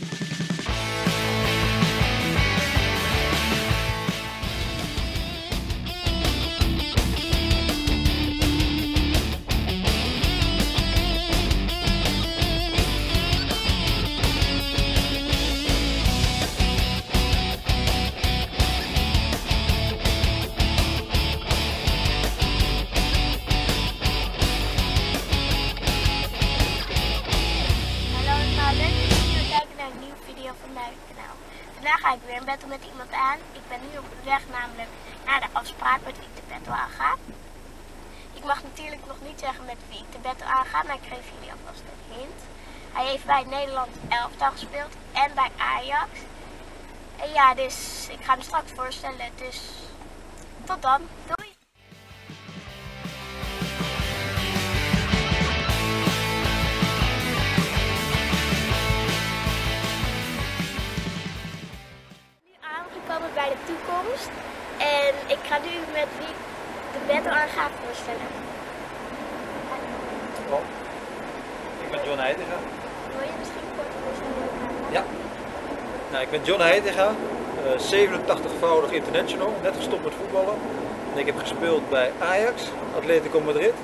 you video van mijn kanaal. Vandaag ga ik weer een battle met iemand aan. Ik ben nu op weg namelijk naar de afspraak met wie ik de battle aanga. Ik mag natuurlijk nog niet zeggen met wie ik de battle aanga, maar ik geef jullie alvast een hint. Hij heeft bij Nederland elftal gespeeld en bij Ajax. En ja, dus ik ga hem straks voorstellen, dus tot dan. Doei! John Heitinga. Wil je misschien kort? Ja. Nou, ik ben John Heitinga, eh, 87-voudig international, net gestopt met voetballen. En ik heb gespeeld bij Ajax, Atletico Madrid,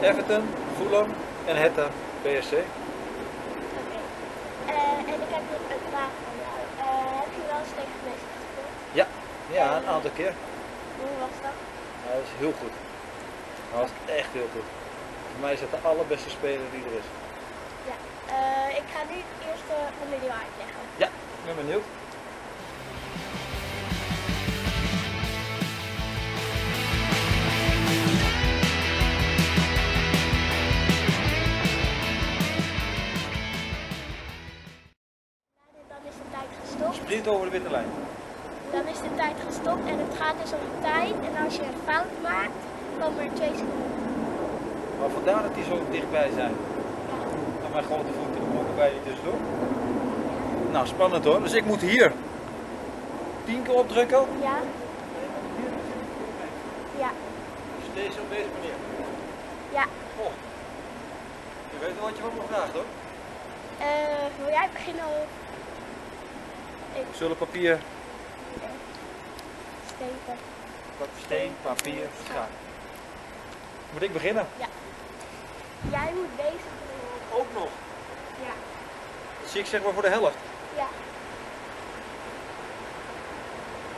Everton, Fulham en Hertha BSC. Oké. Eh, en ik heb nog een vraag van jou. Eh, heb je wel eens tegen Messi gespeeld? Ja, ja, een aantal keer. Hoe was dat? Hij was heel goed. Hij was echt heel goed. Voor mij is het de allerbeste speler die er is. Eh, ik ga nu het eerste onderdeel uitleggen. Ja, ik ben benieuwd. Dan is de tijd gestopt. Sprint over de witte lijn. Dan is de tijd gestopt en het gaat dus om tijd. En als je een fout maakt, komen er twee seconden. Maar vandaar dat die zo dichtbij zijn. Ja. Mijn grote voeten, mogen wij niet tussendoor. Nou, spannend hoor. Dus ik moet hier tien keer opdrukken. Ja? Ja. Dus deze op deze manier. Ja. Oh. Je weet wel wat je van me vraagt hoor. Eh, wil jij beginnen of ik Zullen papier, steken? steen, papier, schaar. Moet ik beginnen? Jij moet deze doen. Ook nog. Ja. Zie ik zeg maar voor de helft. Ja.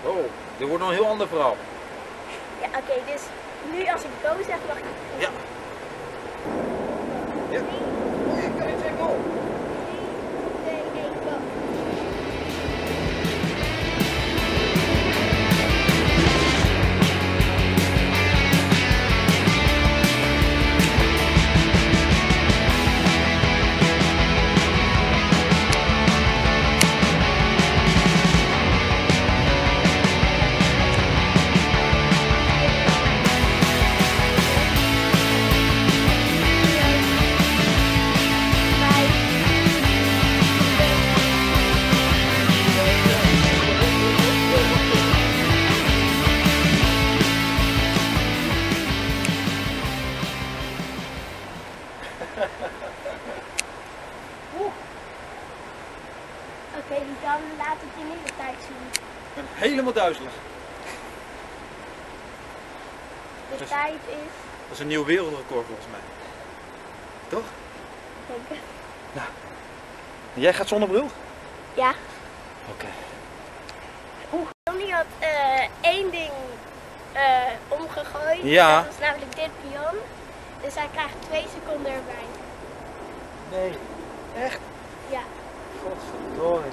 Oh, dit wordt nog een heel ander verhaal. Ja, oké, dus nu als ik go zeg mag ik Ja. Ja. Ik kan niet zeggen De Dus- tijd is, Dat is een nieuw wereldrecord volgens mij. Toch? denk ik. Jij gaat zonder bril? Ja. Oké. Tony had eh, één ding eh, omgegooid. Ja. Dat was namelijk dit pion. Dus hij krijgt twee seconden erbij. Nee. Echt? Ja. Godverdorie.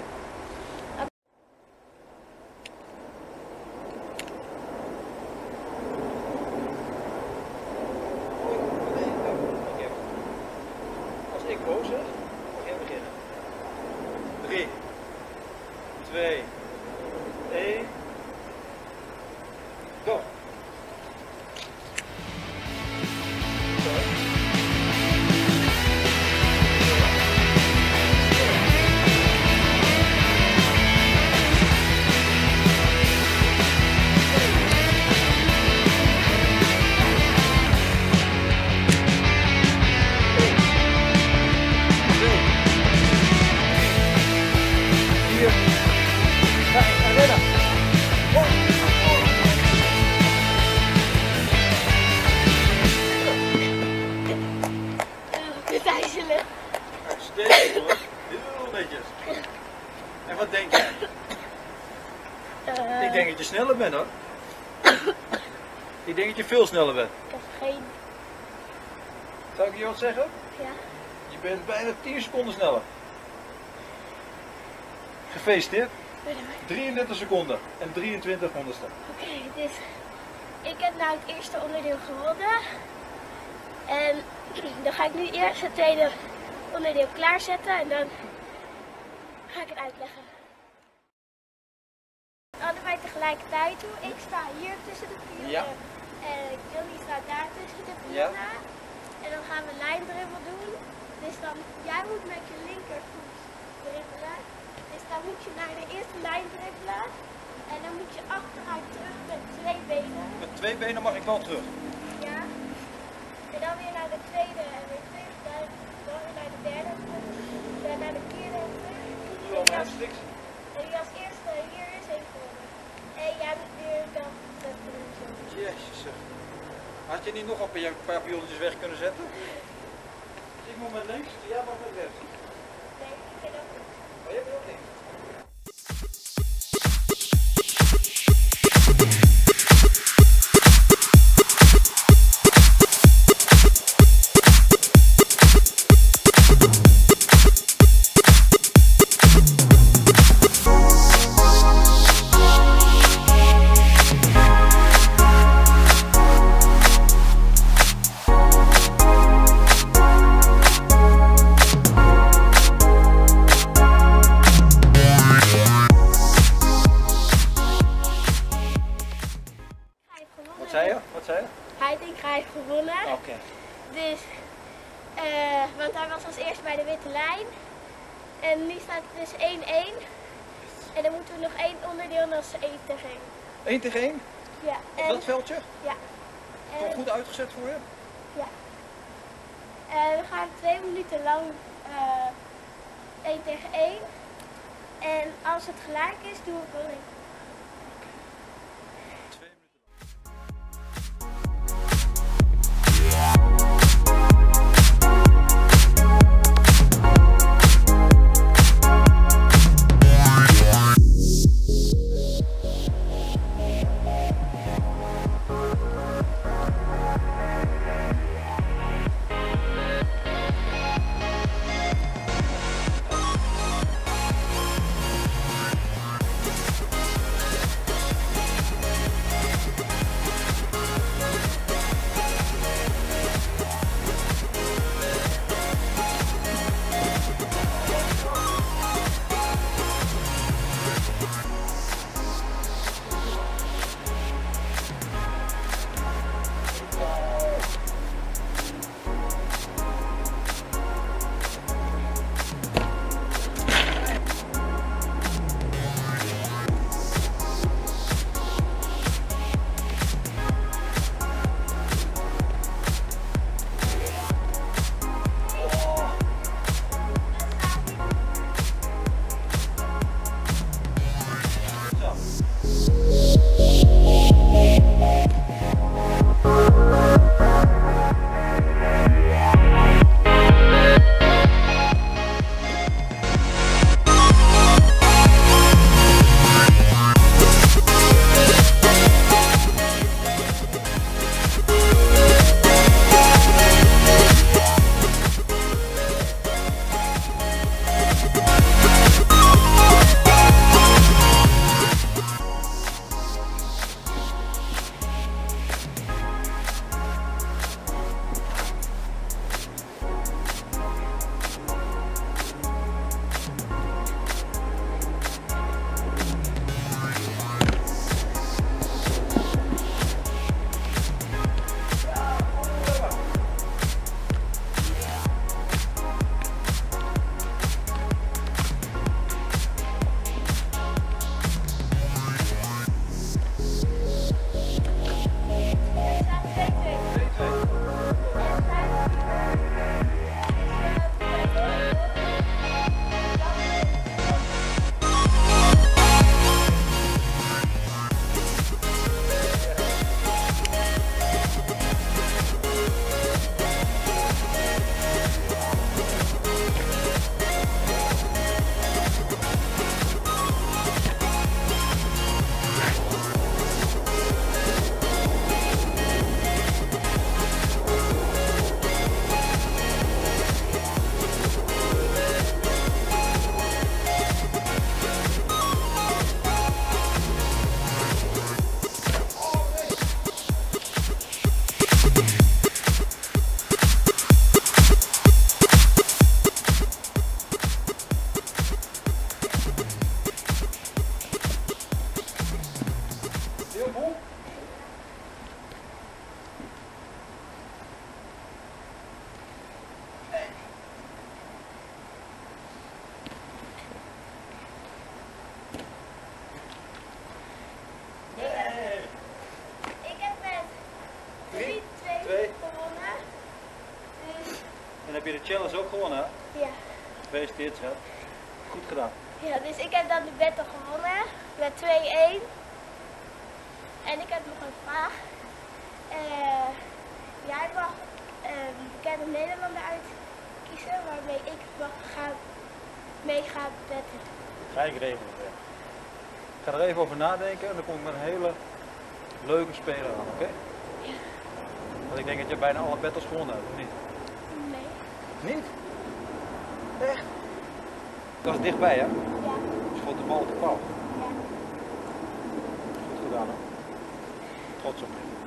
Ik heb geen... Zou ik je wat zeggen? Ja. Je bent bijna 10 seconden sneller. Gefeliciteerd. Bedankt. 33 seconden en 23 honderdste. Oké, dus ik heb nou het eerste onderdeel gewonnen. En dan ga ik nu eerst het tweede onderdeel klaarzetten en dan ga ik het uitleggen. Allebei tegelijkertijd doen. Ik sta hier tussen de pionnen. Ja. En Johnny staat daar tussen de pionnen. En dan gaan we lijndribbel doen. Dus dan, jij moet met je linkervoet dribbelen. Dus dan moet je naar de eerste lijn dribbelen. En dan moet je achteruit terug met twee benen. Met twee benen mag ik wel terug. Ja. En dan weer naar de tweede en weer terug. Dan, dan weer naar de derde. Dan naar de vierde terug. Doe al En mijn als, sticks. en wie als eerste hier is, heeft gewonnen. En jij moet weer dat, dat doen. zo. Jezus. Had je niet nog een paar- paar pionnetjes weg kunnen zetten? Ik moet met links, jij mag met rechts. Nee, ik vind dat goed. Maar je hebt ook links. Staat het dus 1-1. En dan moeten we nog één onderdeel en dat is 1 tegen 1. 1 tegen 1 Ja, op en, dat veldje. ja. En, goed uitgezet voor je? en we gaan twee minuten lang eh 1 tegen 1. En als het gelijk is, doen we wel een. Ik heb met 3, 2 gewonnen. Dus- en heb je de challenge ook gewonnen? Ja. Gefeliciteerd, hè? Goed gedaan. Ja, dus ik heb dan de battle gewonnen met 2-1. En ik heb nog een vraag. Eh, jij mag een bekende Nederlander uitkiezen waarmee ik mag gaan, mee ga battlen. Ga ik regelen. ja. Ik ga er even over nadenken en dan kom ik met een hele leuke speler aan, oké? Want ik denk dat je bijna alle battles gewonnen hebt, of niet? Nee. Niet? Echt? Dat was dichtbij, hè? Ja. Je schot de bal op de paal. Ja. Goed gedaan, hè? Trots op je.